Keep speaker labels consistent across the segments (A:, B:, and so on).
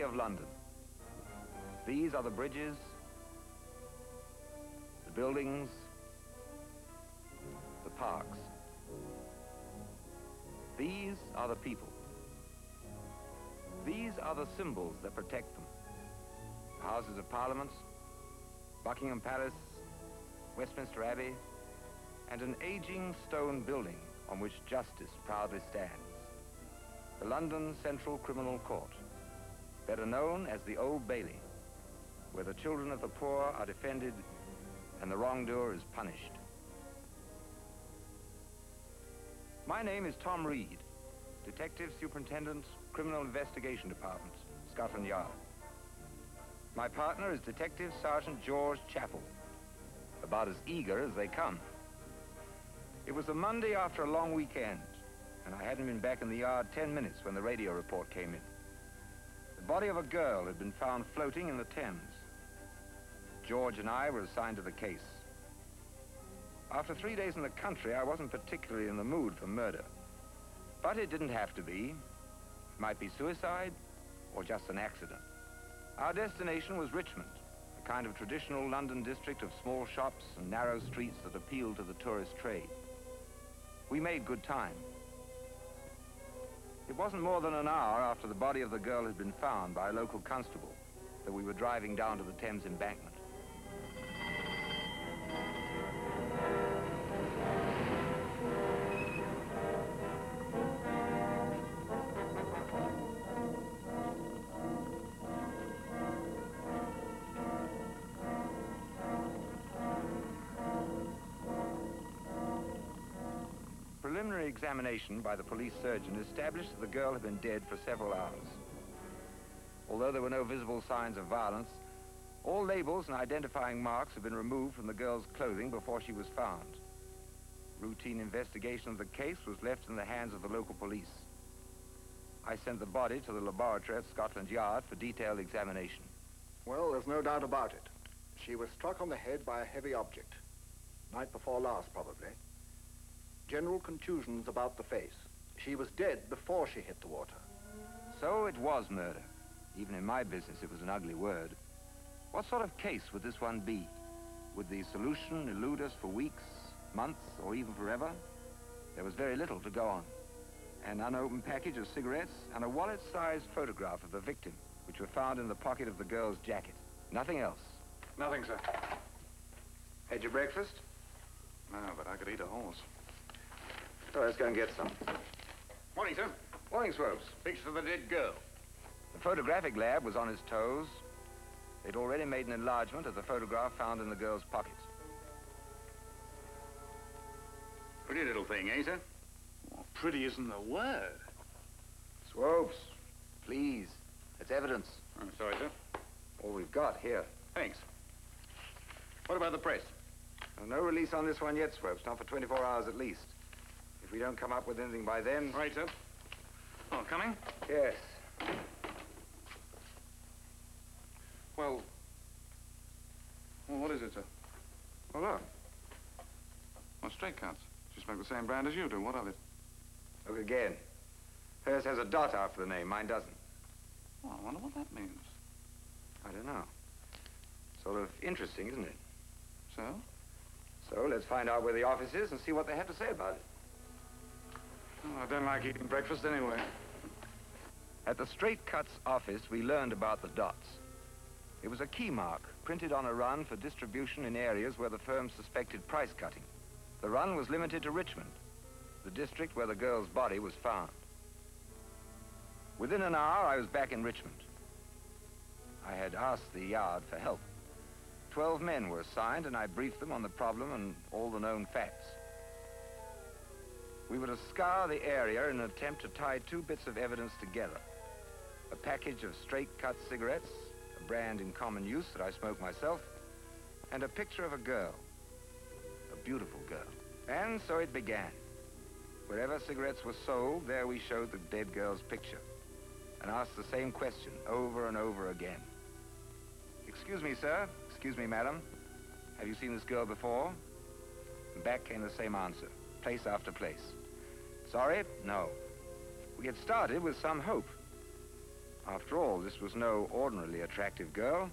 A: of London. These are the bridges, the buildings, the parks. These are the people. These are the symbols that protect them. The Houses of Parliament, Buckingham Palace, Westminster Abbey, and an aging stone building on which justice proudly stands. The London Central Criminal Court, better known as the Old Bailey, where the children of the poor are defended and the wrongdoer is punished. My name is Tom Reed, Detective Superintendent, Criminal Investigation Department, Scotland Yard. My partner is Detective Sergeant George Chappell, about as eager as they come. It was a Monday after a long weekend, and I hadn't been back in the yard 10 minutes when the radio report came in. The body of a girl had been found floating in the Thames. George and I were assigned to the case. After three days in the country, I wasn't particularly in the mood for murder. But it didn't have to be. It might be suicide or just an accident. Our destination was Richmond, a kind of traditional London district of small shops and narrow streets that appeal to the tourist trade. We made good time. It wasn't more than an hour after the body of the girl had been found by a local constable that we were driving down to the Thames embankment. Examination by the police surgeon established that the girl had been dead for several hours. Although there were no visible signs of violence, all labels and identifying marks had been removed from the girl's clothing before she was found. Routine investigation of the case was left in the hands of the local police. I sent the body to the laboratory at Scotland Yard for detailed examination.
B: Well, there's no doubt about it. She was struck on the head by a heavy object. Night before last, probably general contusions about the face. She was dead before she hit the water.
A: So it was murder. Even in my business, it was an ugly word. What sort of case would this one be? Would the solution elude us for weeks, months, or even forever? There was very little to go on. An unopened package of cigarettes and a wallet-sized photograph of the victim, which were found in the pocket of the girl's jacket. Nothing else.
C: Nothing, sir.
A: Had your breakfast?
C: No, but I could eat a horse.
A: So let's go and get some.
C: Morning, sir.
A: Morning, Swopes.
C: Picture of the dead girl.
A: The photographic lab was on its toes. They'd already made an enlargement of the photograph found in the girl's pocket.
C: Pretty little thing, eh, sir? Well, pretty isn't the word.
A: Swopes, please. It's evidence.
C: I'm sorry, sir.
A: All we've got here.
C: Thanks. What about the press?
A: no release on this one yet, Swopes. Not for 24 hours at least. If we don't come up with anything by then...
C: Right, sir. Oh, coming?
A: Yes.
C: Well... Well, what is it, sir?
A: Well, look.
C: Well, straight cuts. She smoked the same brand as you do. What of it?
A: Look again. Hers has a dot after the name. Mine doesn't.
C: Well, I wonder what that means.
A: I don't know. Sort of interesting, isn't it?
C: So?
A: So let's find out where the office is and see what they have to say about it.
C: Oh, I don't like eating breakfast anyway.
A: At the Straight Cuts office, we learned about the dots. It was a key mark printed on a run for distribution in areas where the firm suspected price cutting. The run was limited to Richmond, the district where the girl's body was found. Within an hour, I was back in Richmond. I had asked the yard for help. Twelve men were assigned, and I briefed them on the problem and all the known facts. We were to scour the area in an attempt to tie two bits of evidence together. A package of straight-cut cigarettes, a brand in common use that I smoke myself, and a picture of a girl, a beautiful girl. And so it began. Wherever cigarettes were sold, there we showed the dead girl's picture and asked the same question over and over again. Excuse me, sir. Excuse me, madam. Have you seen this girl before? And back came the same answer, place after place. Sorry? No. We had started with some hope. After all, this was no ordinarily attractive girl.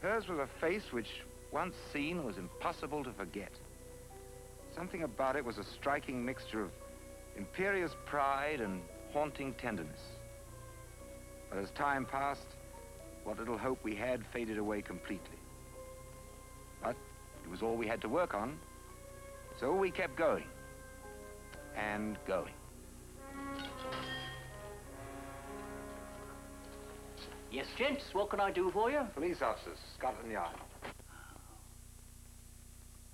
A: Hers was a face which, once seen, was impossible to forget. Something about it was a striking mixture of imperious pride and haunting tenderness. But as time passed, what little hope we had faded away completely. But it was all we had to work on, so we kept going. And going.
D: Yes, gents, what can I do for you?
A: Police officers, Scotland Yard.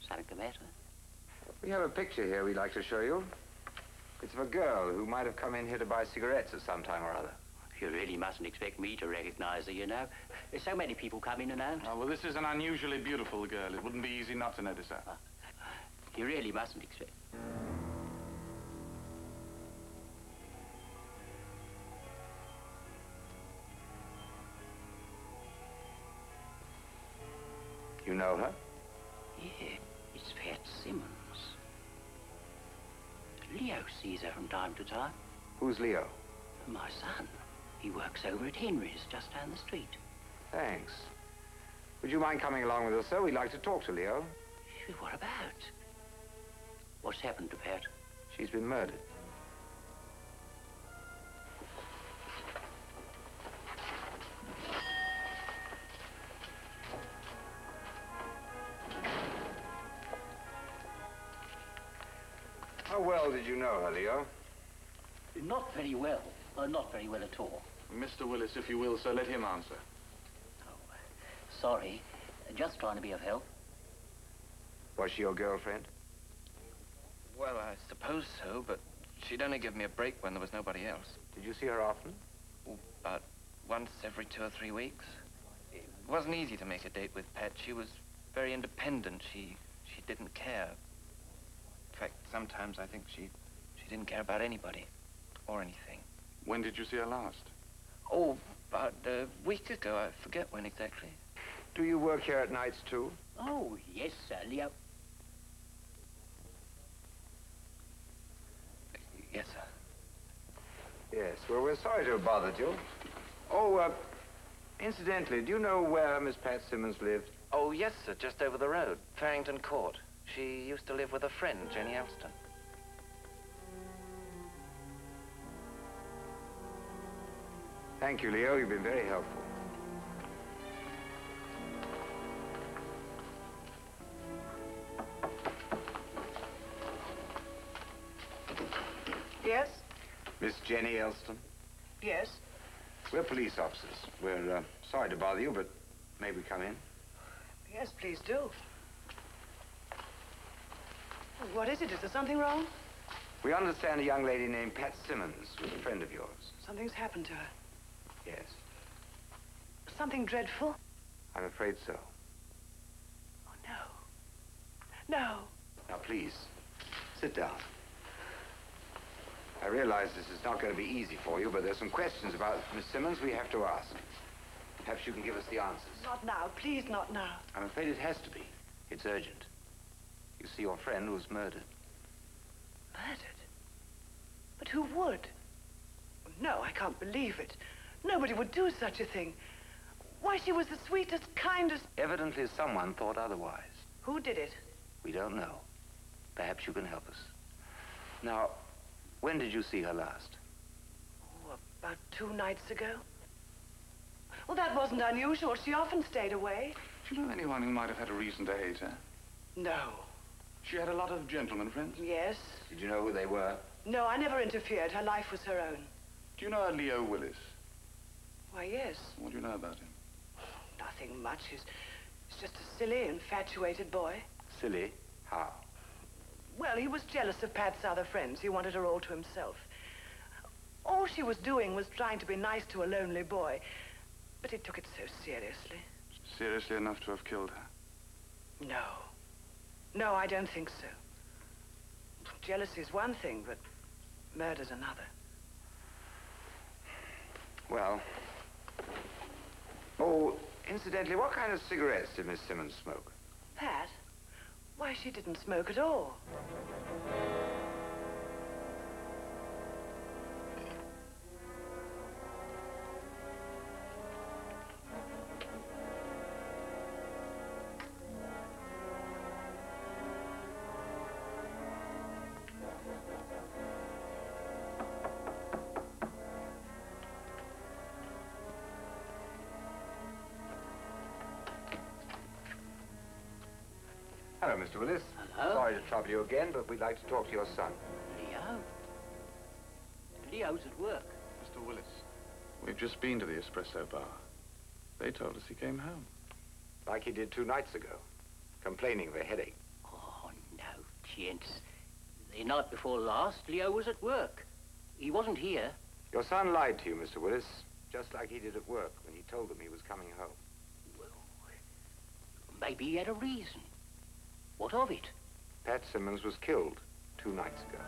D: Something the matter?
A: We have a picture here we'd like to show you. It's of a girl who might have come in here to buy cigarettes at some time or other.
D: You really mustn't expect me to recognize her, you know. There's so many people come in and out.
C: Oh, well, this is an unusually beautiful girl. It wouldn't be easy not to notice her.
D: You really mustn't expect...
A: You know her?
D: Yeah, it's Pat Simmons. Leo sees her from time to time.
A: Who's Leo?
D: My son. He works over at Henry's, just down the street.
A: Thanks. Would you mind coming along with us, sir? We'd like to talk to Leo.
D: What about? What's happened to Pat?
A: She's been murdered. Well did you know her, Leo?
D: Not very well. Uh, not very well at all.
C: Mr. Willis, if you will, sir, let him answer.
D: Oh, sorry. Just trying to be of help.
A: Was she your girlfriend?
E: Well, I suppose so, but she'd only give me a break when there was nobody else.
A: Did you see her often?
E: About once every two or three weeks. It wasn't easy to make a date with Pat. She was very independent. She she didn't care. In fact, sometimes I think she she didn't care about anybody or anything.
C: When did you see her last?
E: Oh, about a week ago. I forget when exactly.
A: Do you work here at nights, too?
D: Oh, yes, sir, Leo.
E: Yes, sir.
A: Yes. Well, we're sorry to have bothered you. Oh, uh, incidentally, do you know where Miss Pat Simmons lived?
E: Oh, yes, sir. Just over the road, Farrington Court. She used to live with a friend, Jenny Elston.
A: Thank you, Leo. You've been very helpful.
F: Yes?
A: Miss Jenny Elston?
F: Yes.
A: We're police officers. We're uh, sorry to bother you, but may we come in?
F: Yes, please do. What is it? Is there something wrong?
A: We understand a young lady named Pat Simmons was a friend of yours.
F: Something's happened to her.
A: Yes.
F: Something dreadful?
A: I'm afraid so.
F: Oh, no. No.
A: Now, please, sit down. I realize this is not going to be easy for you, but there's some questions about Miss Simmons we have to ask. Perhaps you can give us the answers.
F: Not now. Please, not now.
A: I'm afraid it has to be. It's urgent. You see, your friend was murdered.
F: Murdered? But who would? No, I can't believe it. Nobody would do such a thing. Why, she was the sweetest, kindest...
A: Evidently, someone thought otherwise.
F: Who did it?
A: We don't know. Perhaps you can help us. Now, when did you see her last?
F: Oh, about two nights ago. Well, that wasn't unusual. She often stayed away.
C: Do you know anyone who might have had a reason to hate her?
F: No.
C: She had a lot of gentlemen friends.
F: Yes?
A: Did you know who they were?
F: No, I never interfered. Her life was her own.
C: Do you know a Leo Willis?
F: Why, yes.
C: What do you know about him?
F: Nothing much. He's, he's just a silly, infatuated boy.
A: Silly. How?
F: Well, he was jealous of Pat's other friends. He wanted her all to himself. All she was doing was trying to be nice to a lonely boy. But he took it so seriously.
C: Seriously enough to have killed her.
F: No. No, I don't think so. Jealousy's one thing, but murder's another.
A: Well. Oh, incidentally, what kind of cigarettes did Miss Simmons smoke?
F: Pat? Why, she didn't smoke at all.
A: Hello, Mr. Willis.
D: Hello.
A: Sorry to trouble you again, but we'd like to talk to your son.
D: Leo? Leo's at work.
C: Mr. Willis, we've just been to the espresso bar. They told us he came home.
A: Like he did two nights ago, complaining of a headache.
D: Oh, no chance. The night before last, Leo was at work. He wasn't here.
A: Your son lied to you, Mr. Willis, just like he did at work when he told them he was coming home.
D: Well, maybe he had a reason. What of it?
A: Pat Simmons was killed two nights ago.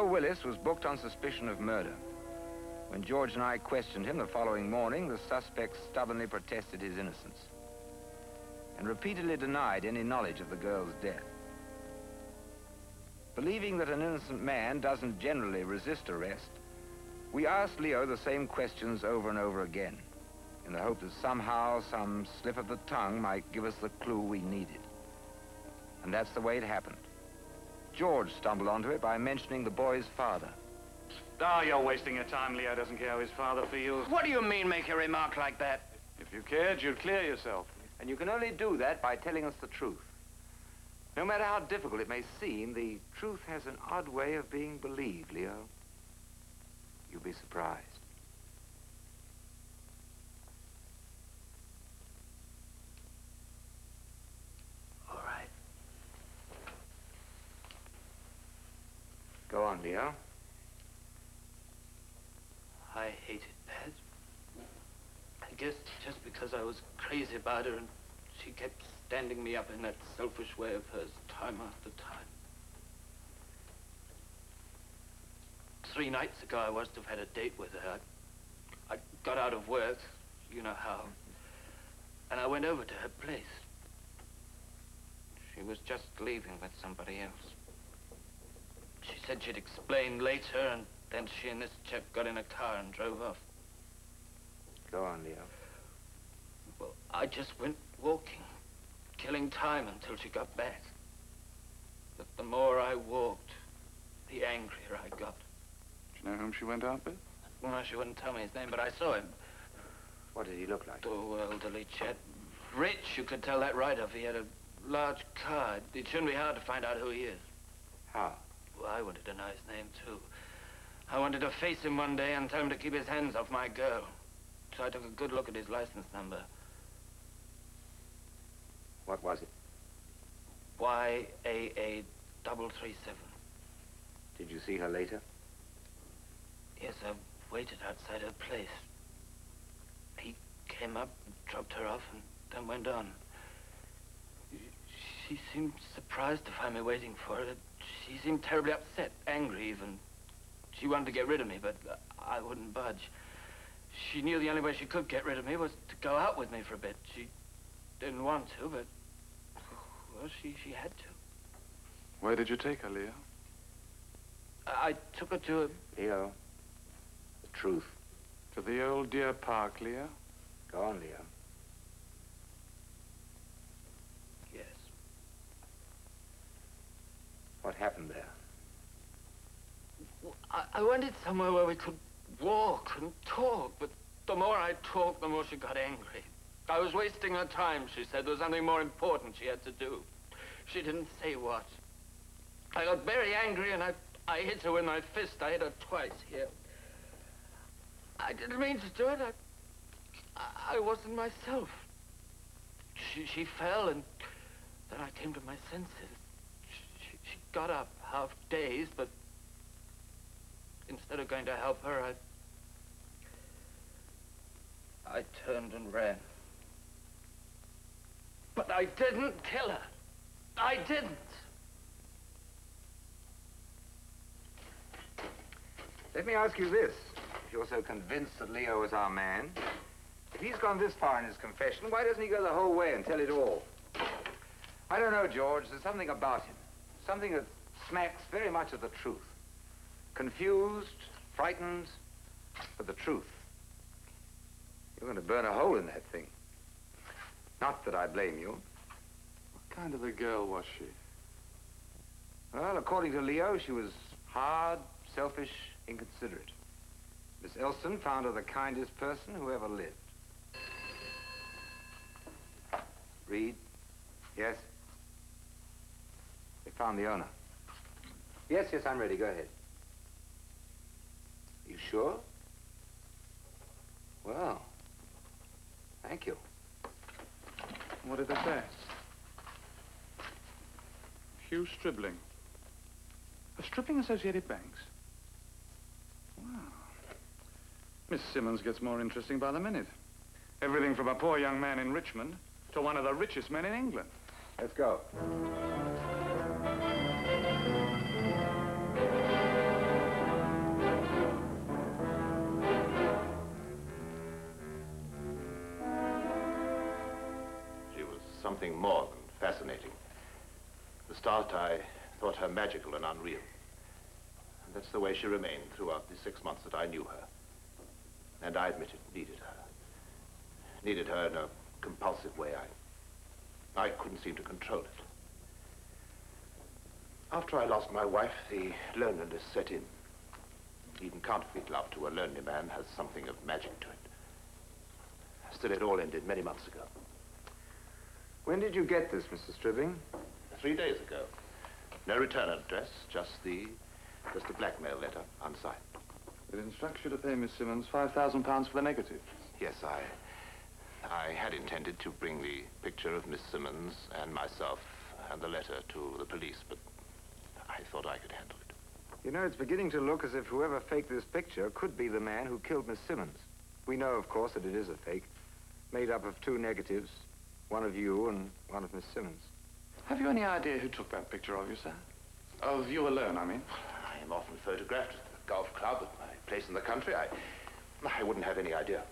A: Leo Willis was booked on suspicion of murder. When George and I questioned him the following morning, the suspect stubbornly protested his innocence and repeatedly denied any knowledge of the girl's death. Believing that an innocent man doesn't generally resist arrest, we asked Leo the same questions over and over again in the hope that somehow some slip of the tongue might give us the clue we needed. And that's the way it happened. George stumbled onto it by mentioning the boy's father.
C: Ah, you're wasting your time. Leo doesn't care how his father feels.
E: What do you mean, make a remark like that?
C: If you cared, you'd clear yourself.
A: And you can only do that by telling us the truth. No matter how difficult it may seem, the truth has an odd way of being believed, Leo. You'll be surprised.
D: All right.
A: Go on, Leo.
G: I hated Pat. I guess just because I was crazy about her and she kept standing me up in that selfish way of hers time after time. Three nights ago, I was to have had a date with her. I, I got out of work, you know how, and I went over to her place. She was just leaving with somebody else. She said she'd explain later, and then she and this chap got in a car and drove off.
A: Go on, Leo.
G: Well, I just went walking, killing time until she got back. But the more I walked, the angrier I got.
C: Do you know whom she went out with?
G: Well, she wouldn't tell me his name, but I saw him.
A: What did he look like?
G: Oh, elderly chap. Rich, you could tell that right off. He had a large car. It shouldn't be hard to find out who he is.
A: How?
G: I wanted to know his name, too. I wanted to face him one day and tell him to keep his hands off my girl. So I took a good look at his license number.
A: What was it?
G: YAA double three seven.
A: Did you see her later?
G: Yes, I waited outside her place. He came up, dropped her off, and then went on. She seemed surprised to find me waiting for her. She seemed terribly upset, angry even. She wanted to get rid of me, but I wouldn't budge. she knew the only way she could get rid of me was to go out with me for a bit. She didn't want to, but, well, she, she had to.
C: Where did you take her, Leo?
G: I, I took her to a...
A: Leo, the truth.
C: To the old deer park, Leo?
A: Go on, Leo.
G: Yes.
A: What happened there?
G: I, wanted somewhere where we could walk and talk, but the more I talked, the more she got angry. I was wasting her time, she said. There was something more important she had to do. She didn't say what. I got very angry and I, I hit her with my fist. I hit her twice here. I didn't mean to do it. I, I, I wasn't myself. She, she fell and then I came to my senses. Got up, half dazed, but instead of going to help her, I... I turned and ran. But I didn't kill her. I didn't.
A: Let me ask you this. If you're so convinced that Leo is our man, if he's gone this far in his confession, why doesn't he go the whole way and tell it all? I don't know, George. There's something about him. Something that smacks very much of the truth. Confused, frightened, but the truth. You're going to burn a hole in that thing. Not that I blame you.
C: What kind of a girl was she?
A: Well, according to Leo, she was hard, selfish, inconsiderate. Miss Elston found her the kindest person who ever lived. Reed? Yes? Found the owner. Yes, yes, I'm ready. Go ahead. You sure? Well, thank you.
C: What did they say? Hugh Stribling. Of Stribling Associated Banks? Wow. Miss Simmons gets more interesting by the minute. Everything from a poor young man in Richmond to one of the richest men in England.
A: Let's go.
H: Something more than fascinating. At the start, I thought her magical and unreal. And that's the way she remained throughout the six months that I knew her. And I admit it, needed her. Needed her in a compulsive way. I, I couldn't seem to control it. After I lost my wife, the loneliness set in. Even counterfeit love to a lonely man has something of magic to it. Still, it all ended many months ago.
A: When did you get this, Mr. Stribling?
H: Three days ago. No return address, just the, just a blackmail letter, unsigned.
C: It instructs you to pay Miss Simmons £5,000 for the negative.
H: Yes, I, I had intended to bring the picture of Miss Simmons and myself and the letter to the police, but I thought I could handle it.
A: You know, it's beginning to look as if whoever faked this picture could be the man who killed Miss Simmons. We know, of course, that it is a fake, made up of two negatives, one of you and one of Miss Simmons.
C: Have you any idea who took that picture of you, sir? Of you alone, I mean.
H: I am often photographed at the golf club, at my place in the country. I, I wouldn't have any idea.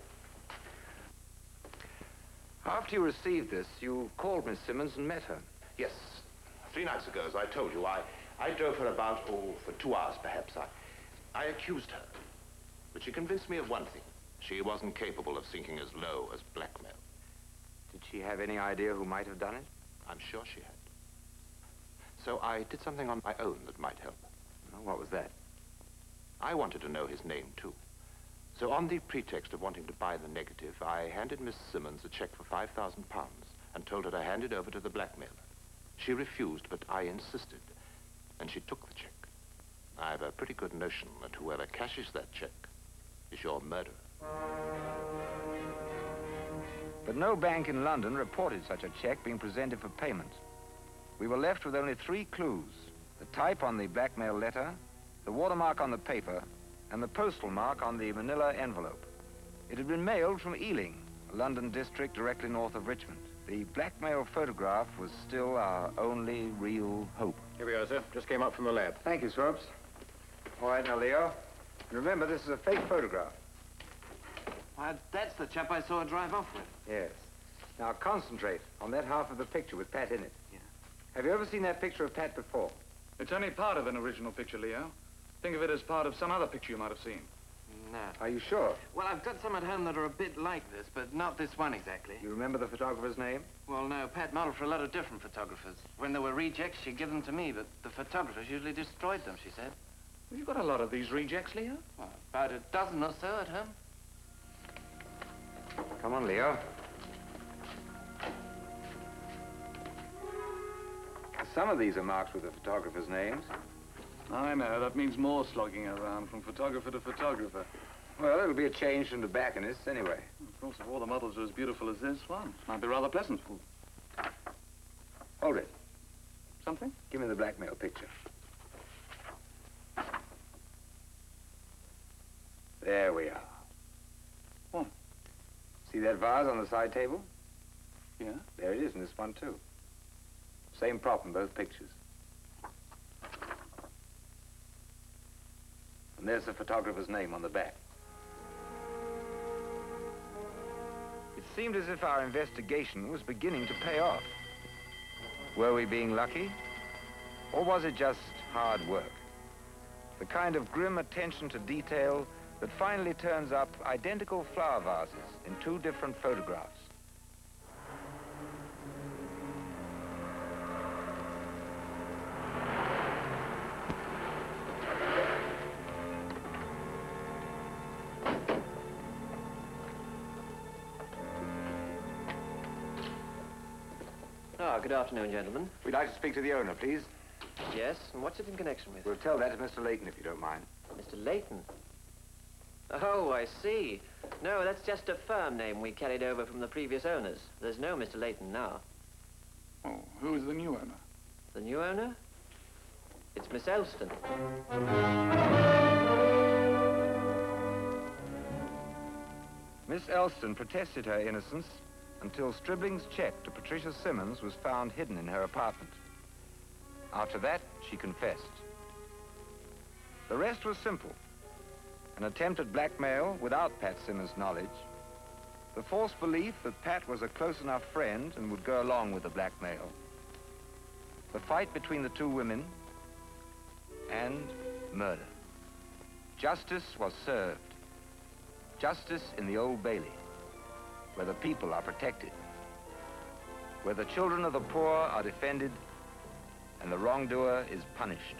A: After you received this, you called Miss Simmons and met her.
H: Yes, three nights ago, as I told you, I, I drove her about, oh, for two hours perhaps. I, I accused her. But she convinced me of one thing. She wasn't capable of sinking as low as blackmail.
A: Did she have any idea who might have done it?
H: I'm sure she had. So I did something on my own that might help.
A: Well, what was that?
H: I wanted to know his name, too. So on the pretext of wanting to buy the negative, I handed Miss Simmons a check for 5,000 pounds and told her to hand it over to the blackmailer. She refused, but I insisted, and she took the check. I have a pretty good notion that whoever cashes that check is your murderer.
A: But no bank in London reported such a check being presented for payment. We were left with only three clues. The type on the blackmail letter, the watermark on the paper, and the postal mark on the manila envelope. It had been mailed from Ealing, a London district directly north of Richmond. The blackmail photograph was still our only real hope.
B: Here we are, sir. Just came up from the lab.
A: Thank you, Swopes. All right, now, Leo. Remember, this is a fake photograph.
E: Why, that's the chap I saw her drive off with.
A: Yes. Now concentrate on that half of the picture with Pat in it.
E: Yeah.
A: Have you ever seen that picture of Pat before?
C: It's only part of an original picture, Leo. Think of it as part of some other picture you might have seen.
E: No.
A: Are you sure?
E: Well, I've got some at home that are a bit like this, but not this one exactly.
A: You remember the photographer's name?
E: Well, no, Pat modeled for a lot of different photographers. When there were rejects, she'd give them to me, but the photographers usually destroyed them, she said.
C: Well, you've got a lot of these rejects, Leo.
E: Well, about a dozen or so at home.
A: Come on, Leo. Some of these are marked with the photographer's names.
C: I know. That means more slogging around from photographer to photographer.
A: Well, it'll be a change from the tobacconists anyway.
C: Of course, if all the models are as beautiful as this one, might be rather pleasant.
A: Hold it.
C: Something?
A: Give me the blackmail picture. There we are. See that vase on the side table?
C: Yeah?
A: There it is in this one, too. Same prop in both pictures. And there's the photographer's name on the back. It seemed as if our investigation was beginning to pay off. Were we being lucky? Or was it just hard work? The kind of grim attention to detail that finally turns up identical flower vases in two different photographs.
I: Ah, good afternoon, gentlemen.
A: We'd like to speak to the owner, please.
I: Yes, and what's it in connection with?
A: We'll tell that to Mr. Layton, if you don't mind.
I: Mr. Layton. Oh, I see. No, that's just a firm name we carried over from the previous owners. There's no Mr. Layton now.
C: Oh, who is the new owner?
I: The new owner? It's Miss Elston.
A: Miss Elston protested her innocence until Stribling's check to Patricia Simmons was found hidden in her apartment. After that, she confessed. The rest was simple. An attempt at blackmail without Pat Simmons' knowledge. The false belief that Pat was a close enough friend and would go along with the blackmail. The fight between the two women and murder. Justice was served. Justice in the Old Bailey, where the people are protected, where the children of the poor are defended and the wrongdoer is punished.